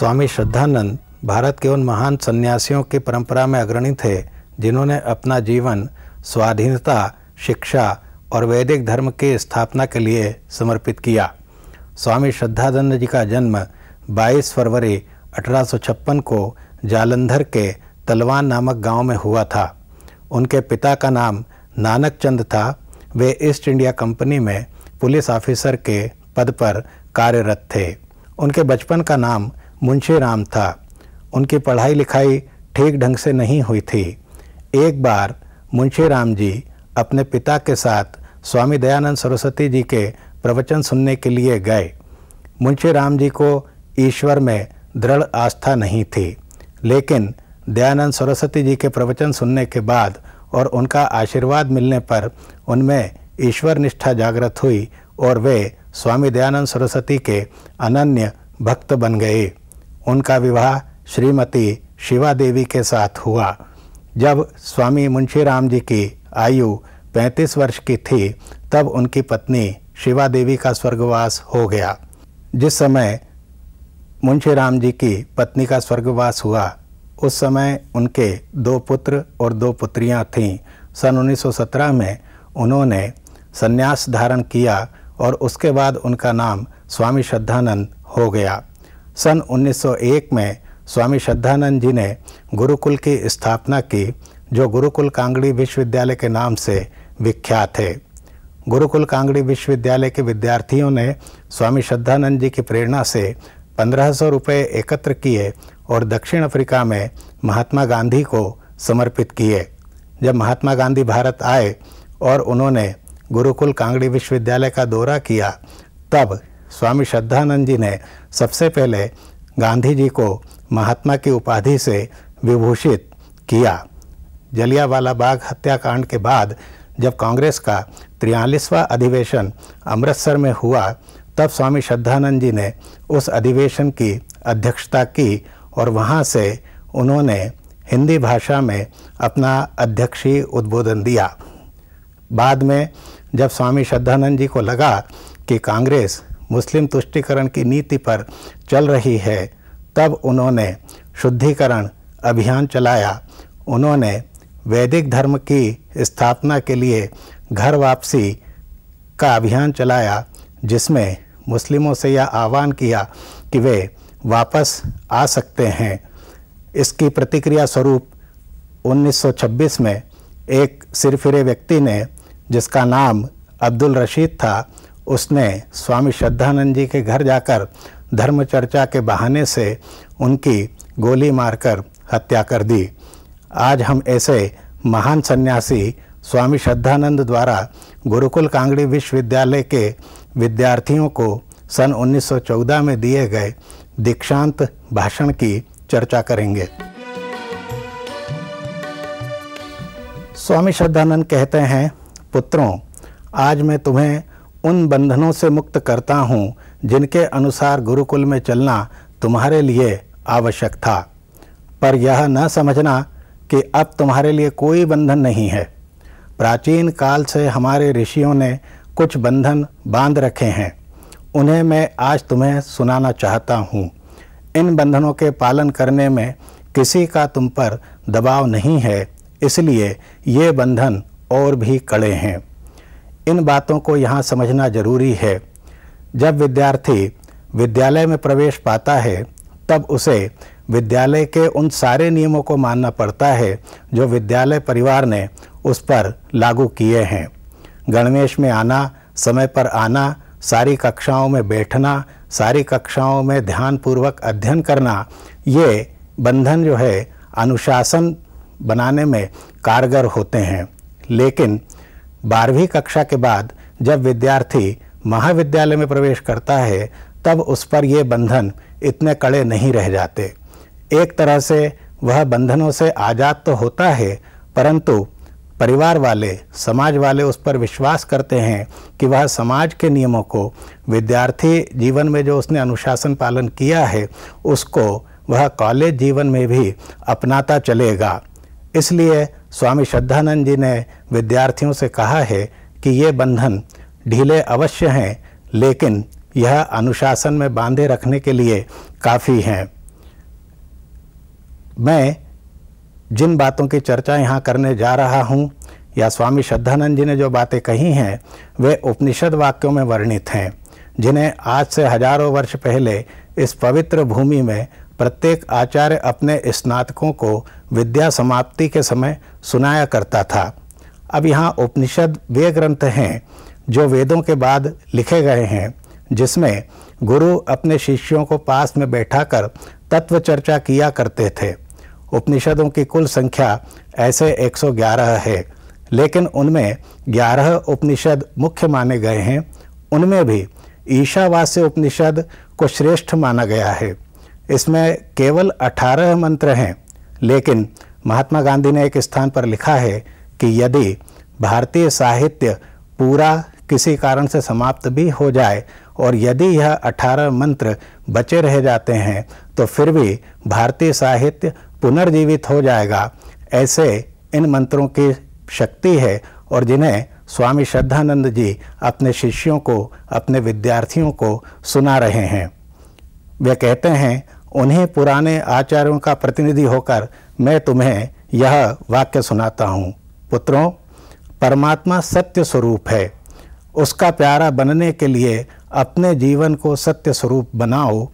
स्वामी श्रद्धानंद भारत के उन महान सन्यासियों की परंपरा में अग्रणी थे, जिन्होंने अपना जीवन, स्वाधीनता, शिक्षा और वैदिक धर्म की स्थापना के लिए समर्पित किया। स्वामी श्रद्धानंद जी का जन्म 22 फरवरी 1856 को जालंधर के तलवान नामक गाँव में हुआ था। उनके पिता का नाम नानक चंद था। वे ईस्ट इंडिया कंपनी में पुलिस ऑफिसर के पद पर कार्यरत थे। उनके बचपन का नाम मुंशी राम था। उनकी पढ़ाई लिखाई ठीक ढंग से नहीं हुई थी। एक बार मुंशी राम जी अपने पिता के साथ स्वामी दयानंद सरस्वती जी के प्रवचन सुनने के लिए गए। मुंशी राम जी को ईश्वर में दृढ़ आस्था नहीं थी, लेकिन दयानंद सरस्वती जी के प्रवचन सुनने के बाद और उनका आशीर्वाद मिलने पर उनमें ईश्वर निष्ठा जागृत हुई और वे स्वामी दयानंद सरस्वती के अनन्य भक्त बन गए। उनका विवाह श्रीमती शिवा देवी के साथ हुआ। जब स्वामी मुंशी राम जी की आयु 35 वर्ष की थी, तब उनकी पत्नी शिवा देवी का स्वर्गवास हो गया। जिस समय मुंशी राम जी की पत्नी का स्वर्गवास हुआ, उस समय उनके दो पुत्र और दो पुत्रियाँ थीं। सन 1917 में उन्होंने संन्यास धारण किया और उसके बाद उनका नाम स्वामी श्रद्धानंद हो गया। सन 1901 में स्वामी श्रद्धानंद जी ने गुरुकुल की स्थापना की, जो गुरुकुल कांगड़ी विश्वविद्यालय के नाम से विख्यात है। गुरुकुल कांगड़ी विश्वविद्यालय के विद्यार्थियों ने स्वामी श्रद्धानंद जी की प्रेरणा से पंद्रह सौ रुपये एकत्र किए और दक्षिण अफ्रीका में महात्मा गांधी को समर्पित किए। जब महात्मा गांधी भारत आए और उन्होंने गुरुकुल कांगड़ी विश्वविद्यालय का दौरा किया, तब स्वामी श्रद्धानंद जी ने सबसे पहले गांधी जी को महात्मा की उपाधि से विभूषित किया। जलियावाला बाग हत्याकांड के बाद जब कांग्रेस का तिरयालीसवां अधिवेशन अमृतसर में हुआ, तब स्वामी श्रद्धानंद जी ने उस अधिवेशन की अध्यक्षता की और वहाँ से उन्होंने हिंदी भाषा में अपना अध्यक्षीय उद्बोधन दिया। बाद में जब स्वामी श्रद्धानंद जी को लगा कि कांग्रेस मुस्लिम तुष्टिकरण की नीति पर चल रही है, तब उन्होंने शुद्धिकरण अभियान चलाया। उन्होंने वैदिक धर्म की स्थापना के लिए घर वापसी का अभियान चलाया, जिसमें मुस्लिमों से यह आह्वान किया कि वे वापस आ सकते हैं। इसकी प्रतिक्रिया स्वरूप 1926 में एक सिरफिरे व्यक्ति ने, जिसका नाम अब्दुल रशीद था उसने स्वामी श्रद्धानंद जी के घर जाकर धर्म चर्चा के बहाने से उनकी गोली मारकर हत्या कर दी। आज हम ऐसे महान सन्यासी स्वामी श्रद्धानंद द्वारा गुरुकुल कांगड़ी विश्वविद्यालय के विद्यार्थियों को सन 1914 में दिए गए दीक्षांत भाषण की चर्चा करेंगे। स्वामी श्रद्धानंद कहते हैं, पुत्रों, आज मैं तुम्हें उन बंधनों से मुक्त करता हूँ, जिनके अनुसार गुरुकुल में चलना तुम्हारे लिए आवश्यक था। पर यह न समझना कि अब तुम्हारे लिए कोई बंधन नहीं है। प्राचीन काल से हमारे ऋषियों ने कुछ बंधन बाँध रखे हैं। उन्हें मैं आज तुम्हें सुनाना चाहता हूँ। इन बंधनों के पालन करने में किसी का तुम पर दबाव नहीं है, इसलिए ये बंधन और भी कड़े हैं। इन बातों को यहाँ समझना ज़रूरी है। जब विद्यार्थी विद्यालय में प्रवेश पाता है, तब उसे विद्यालय के उन सारे नियमों को मानना पड़ता है, जो विद्यालय परिवार ने उस पर लागू किए हैं। गणवेश में आना, समय पर आना, सारी कक्षाओं में बैठना, सारी कक्षाओं में ध्यानपूर्वक अध्ययन करना, ये बंधन जो है, अनुशासन बनाने में कारगर होते हैं। लेकिन बारहवीं कक्षा के बाद जब विद्यार्थी महाविद्यालय में प्रवेश करता है, तब उस पर ये बंधन इतने कड़े नहीं रह जाते। एक तरह से वह बंधनों से आज़ाद तो होता है, परंतु परिवार वाले, समाज वाले उस पर विश्वास करते हैं कि वह समाज के नियमों को, विद्यार्थी जीवन में जो उसने अनुशासन पालन किया है, उसको वह कॉलेज जीवन में भी अपनाता चलेगा। इसलिए स्वामी श्रद्धानंद जी ने विद्यार्थियों से कहा है कि ये बंधन ढीले अवश्य हैं, लेकिन यह अनुशासन में बांधे रखने के लिए काफ़ी हैं। मैं जिन बातों की चर्चा यहाँ करने जा रहा हूँ, या स्वामी श्रद्धानंद जी ने जो बातें कही हैं, वे उपनिषद वाक्यों में वर्णित हैं, जिन्हें आज से हज़ारों वर्ष पहले इस पवित्र भूमि में प्रत्येक आचार्य अपने स्नातकों को विद्या समाप्ति के समय सुनाया करता था। अब यहाँ उपनिषद वे ग्रंथ हैं जो वेदों के बाद लिखे गए हैं, जिसमें गुरु अपने शिष्यों को पास में बैठाकर तत्व चर्चा किया करते थे। उपनिषदों की कुल संख्या ऐसे 111 है, लेकिन उनमें 11 उपनिषद मुख्य माने गए हैं। उनमें भी ईशावास्य उपनिषद को श्रेष्ठ माना गया है। इसमें केवल 18 मंत्र हैं, लेकिन महात्मा गांधी ने एक स्थान पर लिखा है कि यदि भारतीय साहित्य पूरा किसी कारण से समाप्त भी हो जाए और यदि यह 18 मंत्र बचे रह जाते हैं तो फिर भी भारतीय साहित्य पुनर्जीवित हो जाएगा। ऐसे इन मंत्रों की शक्ति है और जिन्हें स्वामी श्रद्धानंद जी अपने शिष्यों को, अपने विद्यार्थियों को सुना रहे हैं। वे कहते हैं उन्हीं पुराने आचार्यों का प्रतिनिधि होकर मैं तुम्हें यह वाक्य सुनाता हूँ। पुत्रों, परमात्मा सत्य स्वरूप है। उसका प्यारा बनने के लिए अपने जीवन को सत्य स्वरूप बनाओ।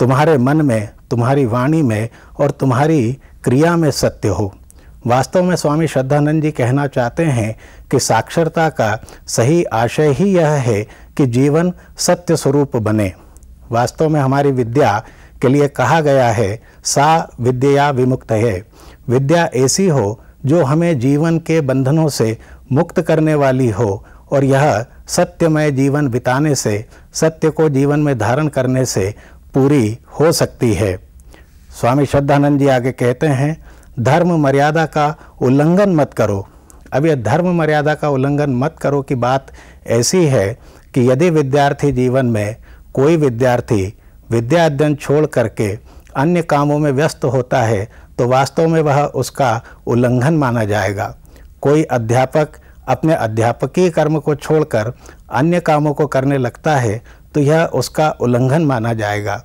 तुम्हारे मन में, तुम्हारी वाणी में और तुम्हारी क्रिया में सत्य हो। वास्तव में स्वामी श्रद्धानंद जी कहना चाहते हैं कि साक्षरता का सही आशय ही यह है कि जीवन सत्य स्वरूप बने। वास्तव में हमारी विद्या के लिए कहा गया है, सा विद्या विमुक्त है। विद्या ऐसी हो जो हमें जीवन के बंधनों से मुक्त करने वाली हो और यह सत्यमय जीवन बिताने से, सत्य को जीवन में धारण करने से पूरी हो सकती है। स्वामी श्रद्धानंद जी आगे कहते हैं, धर्म मर्यादा का उल्लंघन मत करो। अब यह धर्म मर्यादा का उल्लंघन मत करो की बात ऐसी है कि यदि विद्यार्थी जीवन में कोई विद्यार्थी विद्या अध्ययन छोड़ करके अन्य कामों में व्यस्त होता है तो वास्तव में वह उसका उल्लंघन माना जाएगा। कोई अध्यापक अपने अध्यापकीय कर्म को छोड़कर अन्य कामों को करने लगता है तो यह उसका उल्लंघन माना जाएगा।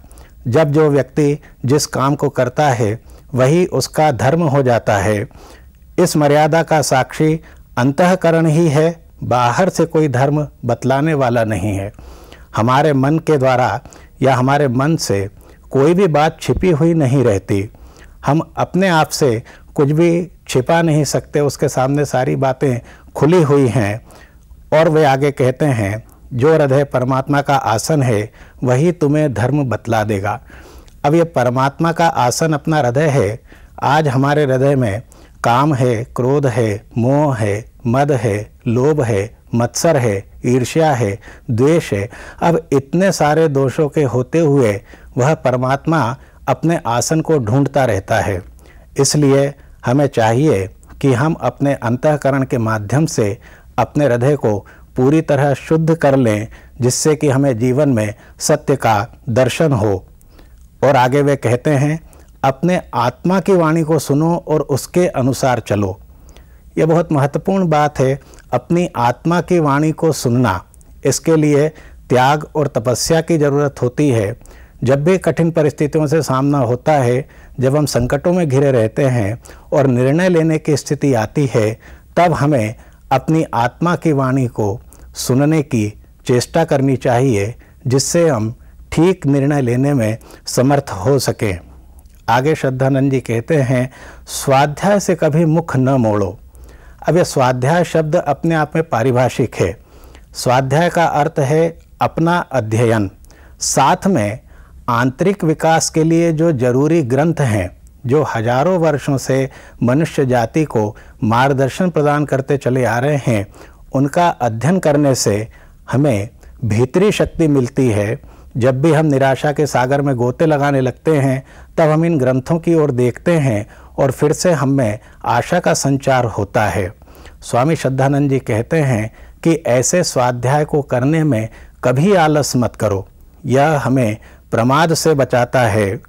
जब जो व्यक्ति जिस काम को करता है, वही उसका धर्म हो जाता है। इस मर्यादा का साक्षी अंतकरण ही है, बाहर से कोई धर्म बतलाने वाला नहीं है। हमारे मन के द्वारा या हमारे मन से कोई भी बात छिपी हुई नहीं रहती, हम अपने आप से कुछ भी छिपा नहीं सकते, उसके सामने सारी बातें खुली हुई हैं और वे आगे कहते हैं, जो हृदय परमात्मा का आसन है, वही तुम्हें धर्म बतला देगा। अब ये परमात्मा का आसन अपना हृदय है, आज हमारे हृदय में काम है, क्रोध है, मोह है, मद है, लोभ है, मत्सर है ईर्ष्या है, द्वेष है। अब इतने सारे दोषों के होते हुए वह परमात्मा अपने आसन को ढूंढता रहता है। इसलिए हमें चाहिए कि हम अपने अंतकरण के माध्यम से अपने हृदय को पूरी तरह शुद्ध कर लें, जिससे कि हमें जीवन में सत्य का दर्शन हो। और आगे वे कहते हैं, अपने आत्मा की वाणी को सुनो और उसके अनुसार चलो। यह बहुत महत्वपूर्ण बात है अपनी आत्मा की वाणी को सुनना, इसके लिए त्याग और तपस्या की ज़रूरत होती है। जब भी कठिन परिस्थितियों से सामना होता है, जब हम संकटों में घिरे रहते हैं और निर्णय लेने की स्थिति आती है, तब हमें अपनी आत्मा की वाणी को सुनने की चेष्टा करनी चाहिए, जिससे हम ठीक निर्णय लेने में समर्थ हो सकें। आगे श्रद्धानंद जी कहते हैं, स्वाध्याय से कभी मुख न मोड़ो। अब यह स्वाध्याय शब्द अपने आप में पारिभाषिक है। स्वाध्याय का अर्थ है अपना अध्ययन। साथ में आंतरिक विकास के लिए जो ज़रूरी ग्रंथ हैं, जो हज़ारों वर्षों से मनुष्य जाति को मार्गदर्शन प्रदान करते चले आ रहे हैं, उनका अध्ययन करने से हमें भीतरी शक्ति मिलती है। जब भी हम निराशा के सागर में गोते लगाने लगते हैं, तब हम इन ग्रंथों की ओर देखते हैं और फिर से हम में आशा का संचार होता है। स्वामी श्रद्धानंद जी कहते हैं कि ऐसे स्वाध्याय को करने में कभी आलस मत करो। यह हमें प्रमाद से बचाता है।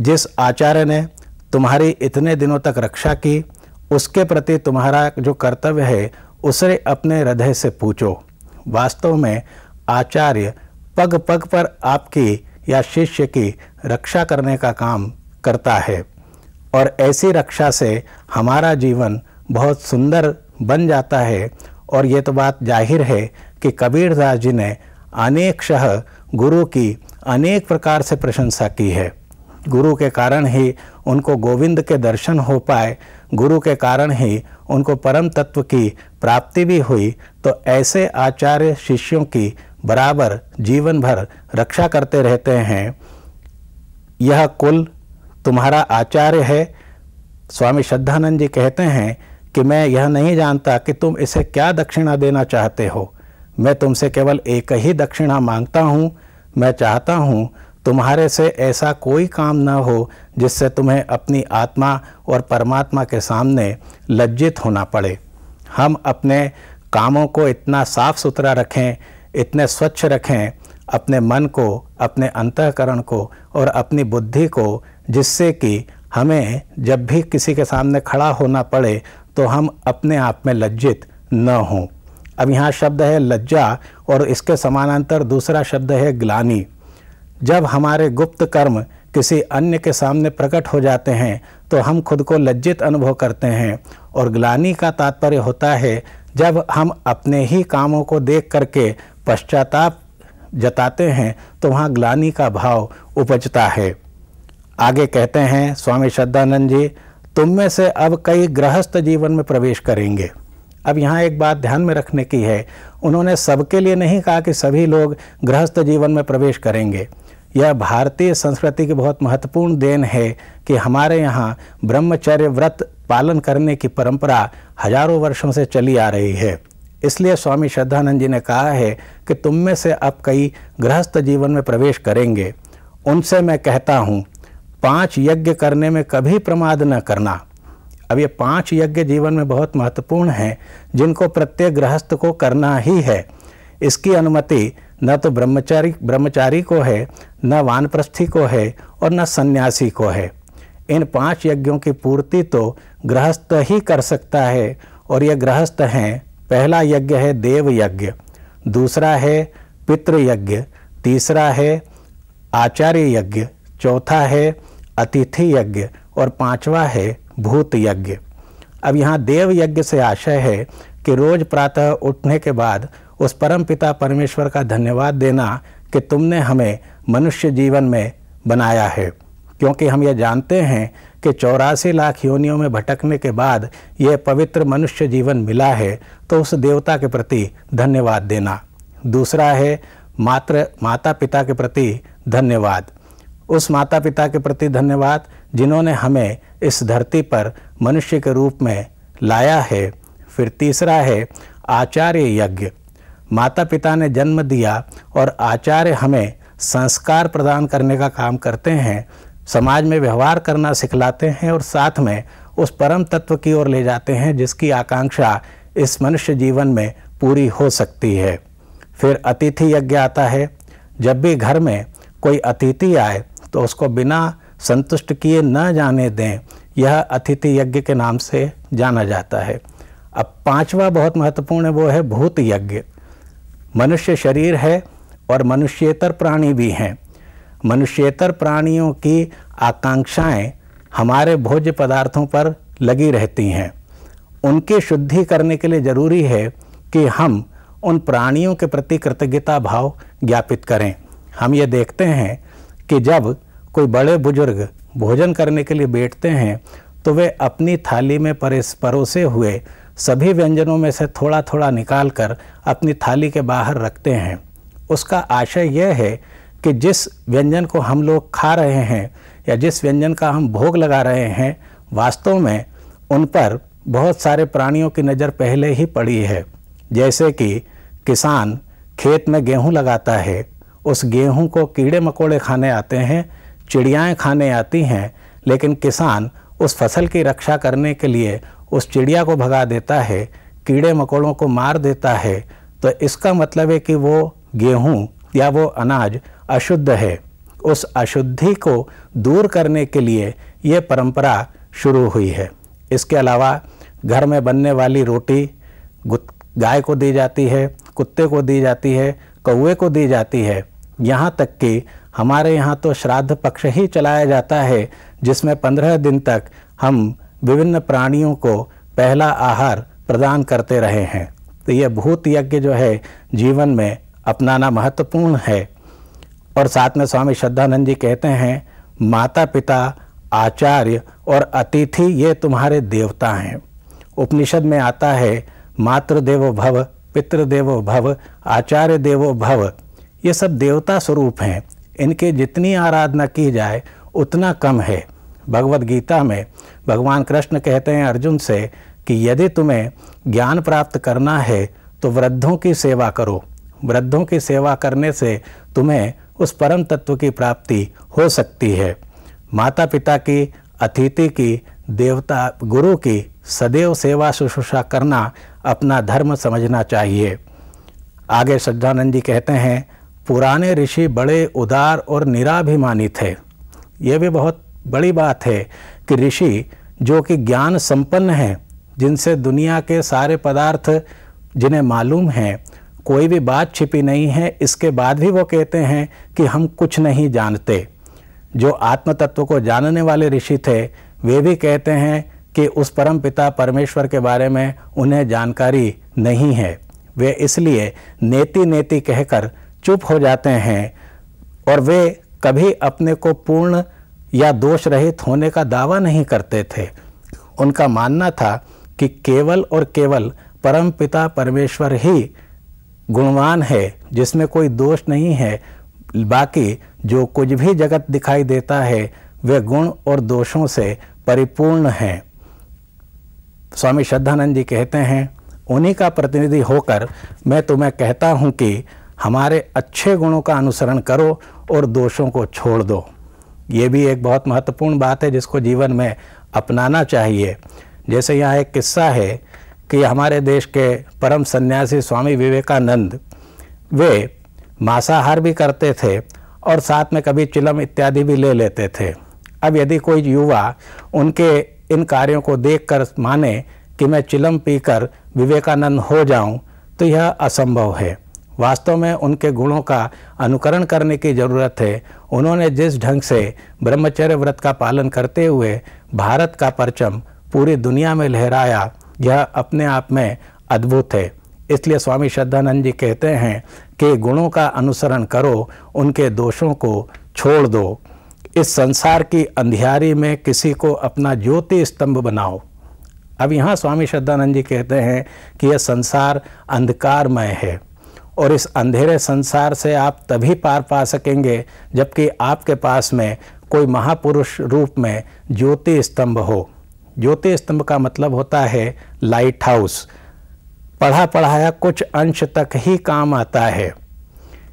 जिस आचार्य ने तुम्हारी इतने दिनों तक रक्षा की, उसके प्रति तुम्हारा जो कर्तव्य है, उसे अपने हृदय से पूछो। वास्तव में आचार्य पग पग पर आपकी या शिष्य की रक्षा करने का काम करता है। और ऐसी रक्षा से हमारा जीवन बहुत सुंदर बन जाता है। और ये तो बात ज़ाहिर है कि कबीरदास जी ने अनेक शह गुरु की अनेक प्रकार से प्रशंसा की है। गुरु के कारण ही उनको गोविंद के दर्शन हो पाए। गुरु के कारण ही उनको परम तत्व की प्राप्ति भी हुई। तो ऐसे आचार्य शिष्यों की बराबर जीवन भर रक्षा करते रहते हैं। यह कुल तुम्हारा आचार्य है। स्वामी श्रद्धानंद जी कहते हैं कि मैं यह नहीं जानता कि तुम इसे क्या दक्षिणा देना चाहते हो। मैं तुमसे केवल एक ही दक्षिणा माँगता हूँ। मैं चाहता हूँ तुम्हारे से ऐसा कोई काम न हो जिससे तुम्हें अपनी आत्मा और परमात्मा के सामने लज्जित होना पड़े। हम अपने कामों को इतना साफ़ सुथरा रखें, इतने स्वच्छ रखें, अपने मन को, अपने अंतकरण को और अपनी बुद्धि को जिससे कि हमें जब भी किसी के सामने खड़ा होना पड़े तो हम अपने आप में लज्जित न हों। अब यहाँ शब्द है लज्जा और इसके समानांतर दूसरा शब्द है ग्लानी। जब हमारे गुप्त कर्म किसी अन्य के सामने प्रकट हो जाते हैं तो हम खुद को लज्जित अनुभव करते हैं और ग्लानी का तात्पर्य होता है, जब हम अपने ही कामों को देख करके पश्चाताप जताते हैं तो वहाँ ग्लानी का भाव उपजता है। आगे कहते हैं, स्वामी श्रद्धानंद जी, तुम में से अब कई गृहस्थ जीवन में प्रवेश करेंगे। अब यहाँ एक बात ध्यान में रखने की है, उन्होंने सबके लिए नहीं कहा कि सभी लोग गृहस्थ जीवन में प्रवेश करेंगे। यह भारतीय संस्कृति की बहुत महत्वपूर्ण देन है कि हमारे यहाँ ब्रह्मचर्य व्रत पालन करने की परंपरा हज़ारों वर्षों से चली आ रही है। इसलिए स्वामी श्रद्धानंद जी ने कहा है कि तुम में से अब कई गृहस्थ जीवन में प्रवेश करेंगे। उनसे मैं कहता हूँ पाँच यज्ञ करने में कभी प्रमाद न करना। अब ये पाँच यज्ञ जीवन में बहुत महत्वपूर्ण हैं, जिनको प्रत्येक गृहस्थ को करना ही है। इसकी अनुमति न तो ब्रह्मचारी ब्रह्मचारी को है, न वानप्रस्थी को है और न सन्यासी को है। इन पाँच यज्ञों की पूर्ति तो गृहस्थ ही कर सकता है, और ये गृहस्थ हैं, पहला यज्ञ है देव यज्ञ, दूसरा है पितृ यज्ञ, तीसरा है आचार्य यज्ञ, चौथा है अतिथि यज्ञ और पांचवा है भूत यज्ञ अब यहाँ देव यज्ञ से आशय है कि रोज प्रातः उठने के बाद उस परम पिता परमेश्वर का धन्यवाद देना कि तुमने हमें मनुष्य जीवन में बनाया है। क्योंकि हम ये जानते हैं कि चौरासी लाख योनियों में भटकने के बाद यह पवित्र मनुष्य जीवन मिला है तो उस देवता के प्रति धन्यवाद देना। दूसरा है मात्र माता पिता के प्रति धन्यवाद। उस माता पिता के प्रति धन्यवाद, जिन्होंने हमें इस धरती पर मनुष्य के रूप में लाया है। फिर तीसरा है, आचार्य यज्ञ। माता पिता ने जन्म दिया और आचार्य हमें संस्कार प्रदान करने का काम करते हैं, समाज में व्यवहार करना सिखलाते हैं और साथ में उस परम तत्व की ओर ले जाते हैं, जिसकी आकांक्षा इस मनुष्य जीवन में पूरी हो सकती है। फिर अतिथि यज्ञ आता है। जब भी घर में कोई अतिथि आए तो उसको बिना संतुष्ट किए न जाने दें। यह अतिथि यज्ञ के नाम से जाना जाता है। अब पांचवा बहुत महत्वपूर्ण है वो है भूत यज्ञ। मनुष्य शरीर है और मनुष्येतर प्राणी भी हैं। मनुष्येतर प्राणियों की आकांक्षाएँ हमारे भोज्य पदार्थों पर लगी रहती हैं। उनकी शुद्धि करने के लिए ज़रूरी है कि हम उन प्राणियों के प्रति कृतज्ञता भाव ज्ञापित करें। हम ये देखते हैं कि जब कोई बड़े बुज़ुर्ग भोजन करने के लिए बैठते हैं तो वे अपनी थाली में परोसे हुए सभी व्यंजनों में से थोड़ा थोड़ा निकाल कर अपनी थाली के बाहर रखते हैं। उसका आशय यह है कि जिस व्यंजन को हम लोग खा रहे हैं या जिस व्यंजन का हम भोग लगा रहे हैं, वास्तव में उन पर बहुत सारे प्राणियों की नज़र पहले ही पड़ी है। जैसे कि किसान खेत में गेहूँ लगाता है उस गेहूँ को कीड़े मकोड़े खाने आते हैं, चिड़ियाएँ खाने आती हैं, लेकिन किसान उस फ़सल की रक्षा करने के लिए उस चिड़िया को भगा देता है, कीड़े मकोड़ों को मार देता है। तो इसका मतलब है कि वो गेहूँ या वो अनाज अशुद्ध है। उस अशुद्धि को दूर करने के लिए ये परंपरा शुरू हुई है। इसके अलावा घर में बनने वाली रोटी गाय को दी जाती है, कुत्ते को दी जाती है कौए को दी जाती है। यहाँ तक कि हमारे यहाँ तो श्राद्ध पक्ष ही चलाया जाता है, जिसमें पंद्रह दिन तक हम विभिन्न प्राणियों को पहला आहार प्रदान करते रहे हैं। तो यह भूत यज्ञ जो है, जीवन में अपनाना महत्वपूर्ण है। और साथ में स्वामी श्रद्धानंद जी कहते हैं माता पिता आचार्य और अतिथि ये तुम्हारे देवता हैं। उपनिषद में आता है मातृ देवो भव, पितृदेवो भव, आचार्य देवो भव। ये सब देवता स्वरूप हैं। इनके जितनी आराधना की जाए, उतना कम है। भगवत गीता में भगवान कृष्ण कहते हैं अर्जुन से कि यदि तुम्हें ज्ञान प्राप्त करना है तो वृद्धों की सेवा करो। वृद्धों की सेवा करने से तुम्हें उस परम तत्व की प्राप्ति हो सकती है। माता पिता की, अतिथि की, देवता, गुरु की सदैव सेवा शुश्रूषा करना अपना धर्म समझना चाहिए। आगे श्रद्धानंद जी कहते हैं पुराने ऋषि बड़े उदार और निराभिमानी थे। ये भी बहुत बड़ी बात है कि ऋषि, जो कि ज्ञान संपन्न हैं, जिनसे दुनिया के सारे पदार्थ जिन्हें मालूम हैं, कोई भी बात छिपी नहीं है। इसके बाद भी वो कहते हैं कि हम कुछ नहीं जानते। जो आत्म तत्व को जानने वाले ऋषि थे, वे भी कहते हैं कि उस परम पिता परमेश्वर के बारे में उन्हें जानकारी नहीं है। वे इसलिए नेति नेति कहकर चुप हो जाते हैं और वे कभी अपने को पूर्ण या दोष रहित होने का दावा नहीं करते थे। उनका मानना था कि केवल और केवल परम पिता परमेश्वर ही गुणवान है, जिसमें कोई दोष नहीं है। बाकी जो कुछ भी जगत दिखाई देता है, वे गुण और दोषों से परिपूर्ण हैं। स्वामी श्रद्धानंद जी कहते हैं, उन्हीं का प्रतिनिधि होकर मैं तुम्हें कहता हूँ कि हमारे अच्छे गुणों का अनुसरण करो और दोषों को छोड़ दो। ये भी एक बहुत महत्वपूर्ण बात है जिसको जीवन में अपनाना चाहिए। जैसे यहाँ एक किस्सा है कि हमारे देश के परम सन्यासी स्वामी विवेकानंद, वे मांसाहार भी करते थे और साथ में कभी चिलम इत्यादि भी ले लेते थे। अब यदि कोई युवा उनके इन कार्यों को देखकर माने कि मैं चिलम पीकर विवेकानंद हो जाऊँ तो यह असंभव है। वास्तव में उनके गुणों का अनुकरण करने की ज़रूरत है। उन्होंने जिस ढंग से ब्रह्मचर्य व्रत का पालन करते हुए भारत का परचम पूरी दुनिया में लहराया, यह अपने आप में अद्भुत है। इसलिए स्वामी श्रद्धानंद जी कहते हैं कि गुणों का अनुसरण करो, उनके दोषों को छोड़ दो। इस संसार की अंधियारी में किसी को अपना ज्योति स्तंभ बनाओ। अब यहाँ स्वामी श्रद्धानंद जी कहते हैं कि यह संसार अंधकारमय है। और इस अंधेरे संसार से आप तभी पार पा सकेंगे जबकि आपके पास में कोई महापुरुष रूप में ज्योति स्तंभ हो। ज्योति स्तंभ का मतलब होता है लाइट हाउस पढ़ा पढ़ाया कुछ अंश तक ही काम आता है।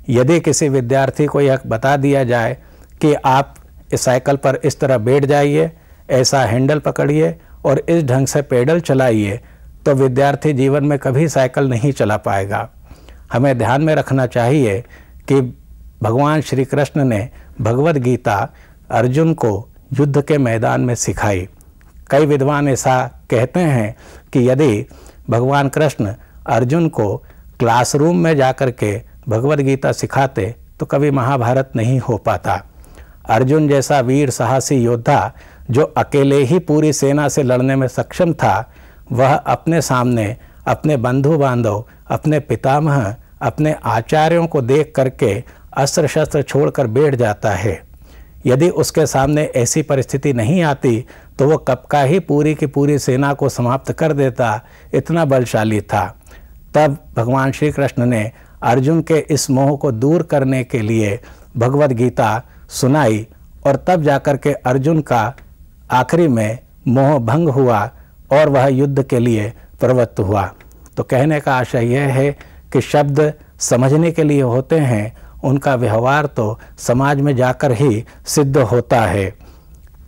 यदि किसी विद्यार्थी को यह बता दिया जाए कि आप इस साइकिल पर इस तरह बैठ जाइए, ऐसा हैंडल पकड़िए और इस ढंग से पेडल चलाइए तो विद्यार्थी जीवन में कभी साइकिल नहीं चला पाएगा। हमें ध्यान में रखना चाहिए कि भगवान श्री कृष्ण ने भगवत गीता अर्जुन को युद्ध के मैदान में सिखाई। कई विद्वान ऐसा कहते हैं कि यदि भगवान कृष्ण अर्जुन को क्लासरूम में जाकर के भगवत गीता सिखाते तो कभी महाभारत नहीं हो पाता। अर्जुन जैसा वीर साहसी योद्धा, जो अकेले ही पूरी सेना से लड़ने में सक्षम था, वह अपने सामने अपने बंधु बांधव अपने पितामह अपने आचार्यों को देख करके अस्त्र शस्त्र छोड़कर बैठ जाता है। यदि उसके सामने ऐसी परिस्थिति नहीं आती तो वो कब का ही पूरी की पूरी सेना को समाप्त कर देता, इतना बलशाली था। तब भगवान श्री कृष्ण ने अर्जुन के इस मोह को दूर करने के लिए भगवत गीता सुनाई और तब जाकर के अर्जुन का आखिरी में मोह भंग हुआ और वह युद्ध के लिए प्रवृत्त हुआ। तो कहने का आशय यह है कि शब्द समझने के लिए होते हैं, उनका व्यवहार तो समाज में जाकर ही सिद्ध होता है।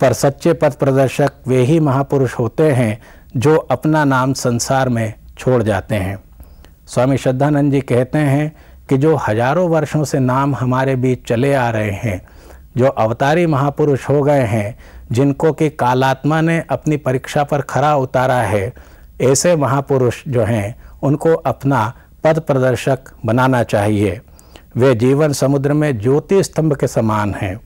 पर सच्चे पथ प्रदर्शक वे ही महापुरुष होते हैं, जो अपना नाम संसार में छोड़ जाते हैं। स्वामी श्रद्धानंद जी कहते हैं कि जो हज़ारों वर्षों से नाम हमारे बीच चले आ रहे हैं, जो अवतारी महापुरुष हो गए हैं, जिनको कि कालात्मा ने अपनी परीक्षा पर खरा उतारा है, ऐसे महापुरुष जो हैं, उनको अपना पद प्रदर्शक बनाना चाहिए। वे जीवन समुद्र में ज्योति स्तंभ के समान हैं।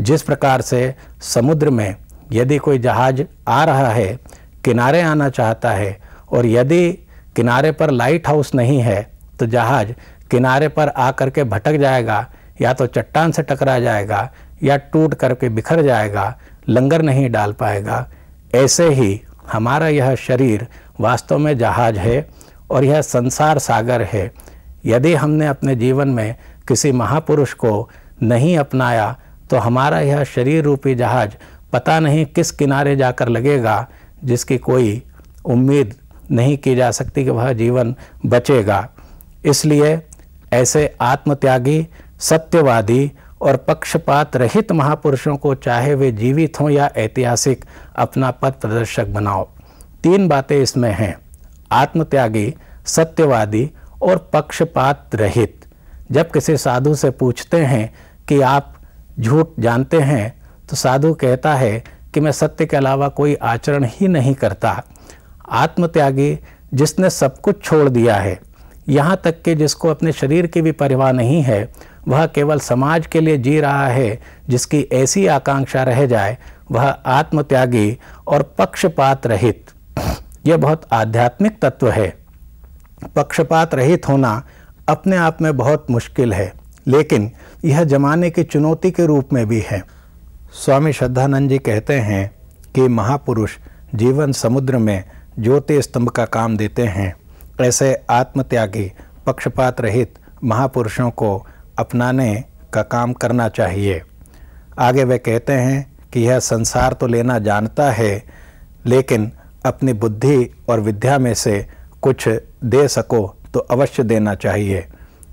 जिस प्रकार से समुद्र में यदि कोई जहाज़ आ रहा है, किनारे आना चाहता है, और यदि किनारे पर लाइट हाउस नहीं है तो जहाज़ किनारे पर आकर के भटक जाएगा, या तो चट्टान से टकरा जाएगा, या टूट करके बिखर जाएगा, लंगर नहीं डाल पाएगा। ऐसे ही हमारा यह शरीर वास्तव में जहाज़ है और यह संसार सागर है। यदि हमने अपने जीवन में किसी महापुरुष को नहीं अपनाया तो हमारा यह शरीर रूपी जहाज़ पता नहीं किस किनारे जाकर लगेगा, जिसकी कोई उम्मीद नहीं की जा सकती कि वह जीवन बचेगा। इसलिए ऐसे आत्मत्यागी, सत्यवादी और पक्षपात रहित महापुरुषों को चाहे वे जीवित हों या ऐतिहासिक, अपना पथ प्रदर्शक बनाओ। तीन बातें इसमें हैं। आत्मत्यागी, सत्यवादी और पक्षपात रहित जब किसी साधु से पूछते हैं कि आप झूठ जानते हैं तो साधु कहता है कि मैं सत्य के अलावा कोई आचरण ही नहीं करता। आत्मत्यागी, जिसने सब कुछ छोड़ दिया है, यहाँ तक कि जिसको अपने शरीर की भी परवाह नहीं है, वह केवल समाज के लिए जी रहा है, जिसकी ऐसी आकांक्षा रह जाए, वह आत्मत्यागी और पक्षपात रहित यह बहुत आध्यात्मिक तत्व है। पक्षपात रहित होना अपने आप में बहुत मुश्किल है, लेकिन यह जमाने की चुनौती के रूप में भी है। स्वामी श्रद्धानंद जी कहते हैं कि महापुरुष जीवन समुद्र में ज्योति स्तंभ का काम देते हैं। ऐसे आत्मत्यागी, पक्षपात रहित महापुरुषों को अपनाने का काम करना चाहिए। आगे वे कहते हैं कि यह संसार तो लेना जानता है, लेकिन अपनी बुद्धि और विद्या में से कुछ दे सको तो अवश्य देना चाहिए।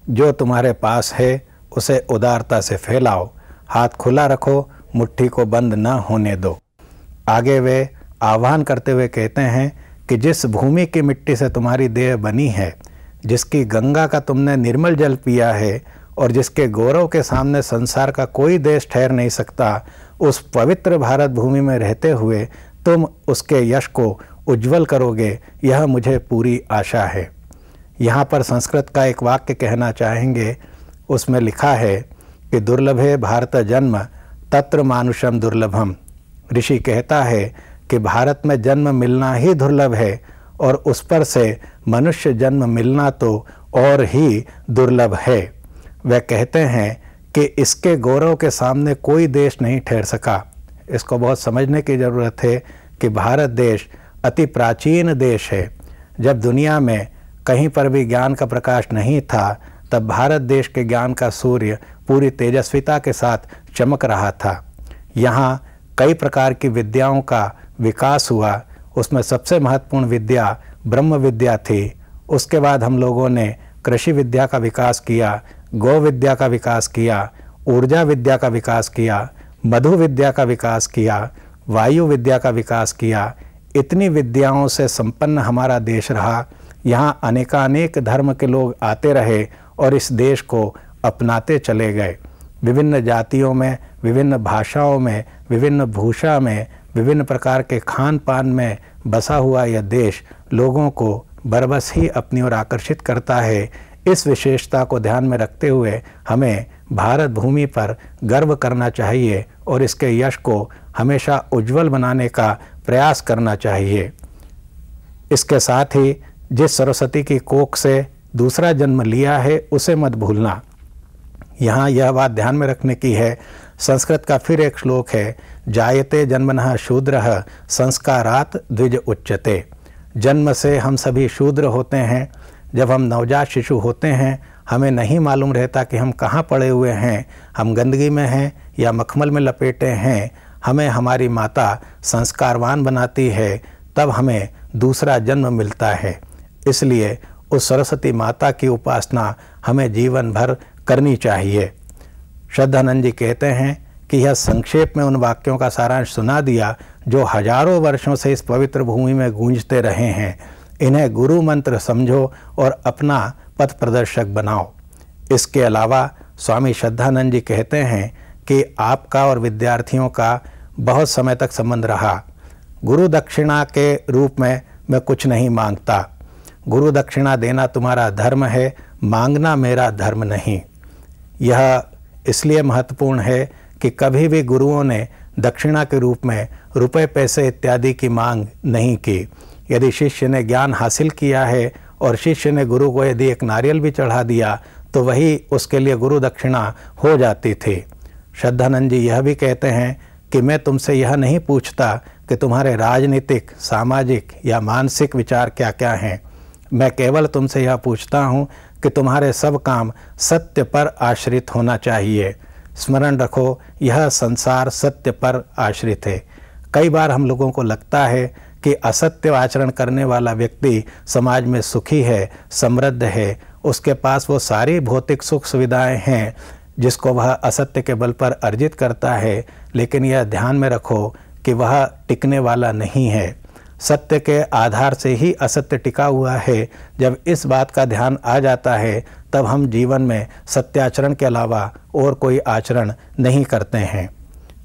जो तुम्हारे पास है, उसे उदारता से फैलाओ। हाथ खुला रखो, मुट्ठी को बंद न होने दो। आगे वे आह्वान करते हुए कहते हैं कि जिस भूमि की मिट्टी से तुम्हारी देह बनी है, जिसकी गंगा का तुमने निर्मल जल पिया है, और जिसके गौरव के सामने संसार का कोई देश ठहर नहीं सकता, उस पवित्र भारत भूमि में रहते हुए तुम उसके यश को उज्जवल करोगे, यह मुझे पूरी आशा है। यहाँ पर संस्कृत का एक वाक्य कहना चाहेंगे, उसमें लिखा है कि दुर्लभे भारत जन्म, तत्र मानुषम दुर्लभम ऋषि कहता है कि भारत में जन्म मिलना ही दुर्लभ है, और उस पर से मनुष्य जन्म मिलना तो और ही दुर्लभ है। वह कहते हैं कि इसके गौरव के सामने कोई देश नहीं ठहर सका। इसको बहुत समझने की ज़रूरत है कि भारत देश अति प्राचीन देश है। जब दुनिया में कहीं पर भी ज्ञान का प्रकाश नहीं था, तब भारत देश के ज्ञान का सूर्य पूरी तेजस्विता के साथ चमक रहा था। यहाँ कई प्रकार की विद्याओं का विकास हुआ। उसमें सबसे महत्वपूर्ण विद्या ब्रह्म विद्या थी। उसके बाद हम लोगों ने कृषि विद्या का विकास किया, गौ विद्या का विकास किया, ऊर्जा विद्या का विकास किया मधु विद्या का विकास किया, वायु विद्या का विकास किया, इतनी विद्याओं से संपन्न हमारा देश रहा। यहाँ अनेकानेक धर्म के लोग आते रहे और इस देश को अपनाते चले गए। विभिन्न जातियों में, विभिन्न भाषाओं में, विभिन्न भूषा में, विभिन्न प्रकार के खान पान में बसा हुआ यह देश लोगों को बरबस ही अपनी ओर आकर्षित करता है। इस विशेषता को ध्यान में रखते हुए हमें भारत भूमि पर गर्व करना चाहिए और इसके यश को हमेशा उज्जवल बनाने का प्रयास करना चाहिए। इसके साथ ही जिस सरस्वती की कोख से दूसरा जन्म लिया है, उसे मत भूलना। यहाँ यह बात ध्यान में रखने की है। संस्कृत का फिर एक श्लोक है, जायते जन्मन शूद्र, संस्कारात द्विज उच्चते जन्म से हम सभी शूद्र होते हैं। जब हम नवजात शिशु होते हैं हमें नहीं मालूम रहता कि हम कहाँ पड़े हुए हैं। हम गंदगी में हैं या मखमल में लपेटे हैं। हमें हमारी माता संस्कारवान बनाती है, तब हमें दूसरा जन्म मिलता है। इसलिए उस सरस्वती माता की उपासना हमें जीवन भर करनी चाहिए। श्रद्धानंद जी कहते हैं कि यह संक्षेप में उन वाक्यों का सारांश सुना दिया जो हज़ारों वर्षों से इस पवित्र भूमि में गूंजते रहे हैं। इन्हें गुरु मंत्र समझो और अपना पथ प्रदर्शक बनाओ। इसके अलावा स्वामी श्रद्धानंद जी कहते हैं कि आपका और विद्यार्थियों का बहुत समय तक संबंध रहा। गुरु दक्षिणा के रूप में मैं कुछ नहीं माँगता। गुरु दक्षिणा देना तुम्हारा धर्म है, मांगना मेरा धर्म नहीं। यह इसलिए महत्वपूर्ण है कि कभी भी गुरुओं ने दक्षिणा के रूप में रुपए, पैसे इत्यादि की मांग नहीं की। यदि शिष्य ने ज्ञान हासिल किया है और शिष्य ने गुरु को यदि एक नारियल भी चढ़ा दिया तो वही उसके लिए गुरु दक्षिणा हो जाती थी। श्रद्धानंद जी यह भी कहते हैं कि मैं तुमसे यह नहीं पूछता कि तुम्हारे राजनीतिक, सामाजिक या मानसिक विचार क्या क्या हैं। मैं केवल तुमसे यह पूछता हूँ कि तुम्हारे सब काम सत्य पर आश्रित होना चाहिए। स्मरण रखो, यह संसार सत्य पर आश्रित है। कई बार हम लोगों को लगता है कि असत्य आचरण करने वाला व्यक्ति समाज में सुखी है, समृद्ध है। उसके पास वो सारी भौतिक सुख सुविधाएँ हैं, जिसको वह असत्य के बल पर अर्जित करता है। लेकिन यह ध्यान में रखो कि वह टिकने वाला नहीं है। सत्य के आधार से ही असत्य टिका हुआ है। जब इस बात का ध्यान आ जाता है, तब हम जीवन में सत्याचरण के अलावा और कोई आचरण नहीं करते हैं।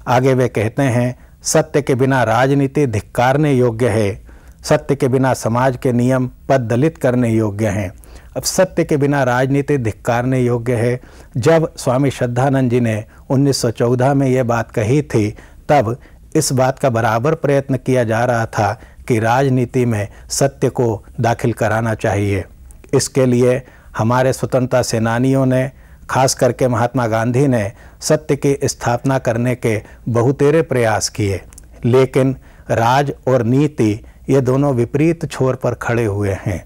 आगे वे कहते हैं सत्य के बिना राजनीति धिक्कारने योग्य है। सत्य के बिना समाज के नियम पद दलित करने योग्य हैं। अब सत्य के बिना राजनीति धिक्कारने योग्य है। जब स्वामी श्रद्धानंद जी ने 1914 में ये बात कही थी, तब इस बात का बराबर प्रयत्न किया जा रहा था कि राजनीति में सत्य को दाखिल कराना चाहिए। इसके लिए हमारे स्वतंत्रता सेनानियों ने खास करके महात्मा गांधी ने सत्य की स्थापना करने के बहुतेरे प्रयास किए। लेकिन राज और नीति, ये दोनों विपरीत छोर पर खड़े हुए हैं।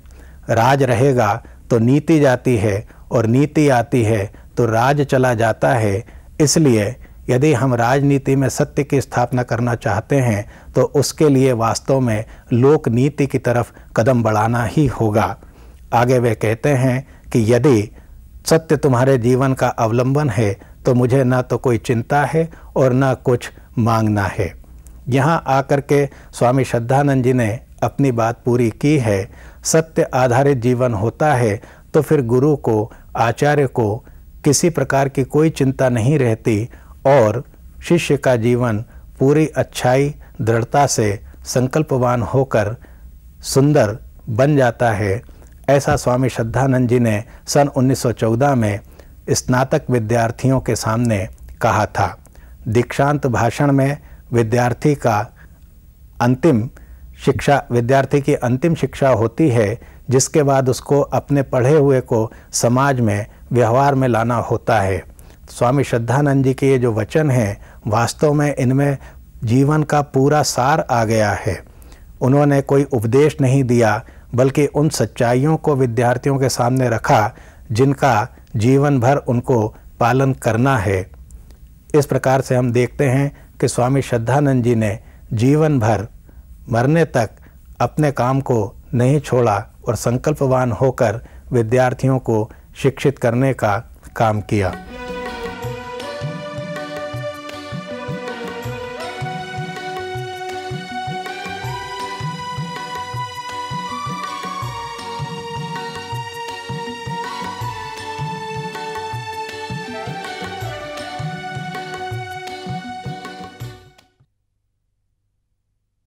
राज रहेगा तो नीति जाती है और नीति आती है तो राज चला जाता है। इसलिए यदि हम राजनीति में सत्य की स्थापना करना चाहते हैं तो उसके लिए वास्तव में लोक नीति की तरफ़ कदम बढ़ाना ही होगा। आगे वे कहते हैं कि यदि सत्य तुम्हारे जीवन का अवलंबन है तो मुझे न तो कोई चिंता है और न कुछ मांगना है। यहाँ आकर के स्वामी श्रद्धानंद जी ने अपनी बात पूरी की है। सत्य आधारित जीवन होता है तो फिर गुरु को, आचार्य को किसी प्रकार की कोई चिंता नहीं रहती और शिष्य का जीवन पूरी अच्छाई, दृढ़ता से संकल्पवान होकर सुंदर बन जाता है। ऐसा स्वामी श्रद्धानंद जी ने सन 1914 में स्नातक विद्यार्थियों के सामने कहा था। दीक्षांत भाषण में विद्यार्थी का अंतिम शिक्षा, विद्यार्थी की अंतिम शिक्षा होती है, जिसके बाद उसको अपने पढ़े हुए को समाज में व्यवहार में लाना होता है। स्वामी श्रद्धानंद जी के ये जो वचन हैं, वास्तव में इनमें जीवन का पूरा सार आ गया है। उन्होंने कोई उपदेश नहीं दिया बल्कि उन सच्चाइयों को विद्यार्थियों के सामने रखा, जिनका जीवन भर उनको पालन करना है। इस प्रकार से हम देखते हैं कि स्वामी श्रद्धानंद जी ने जीवन भर मरने तक अपने काम को नहीं छोड़ा और संकल्पवान होकर विद्यार्थियों को शिक्षित करने का काम किया।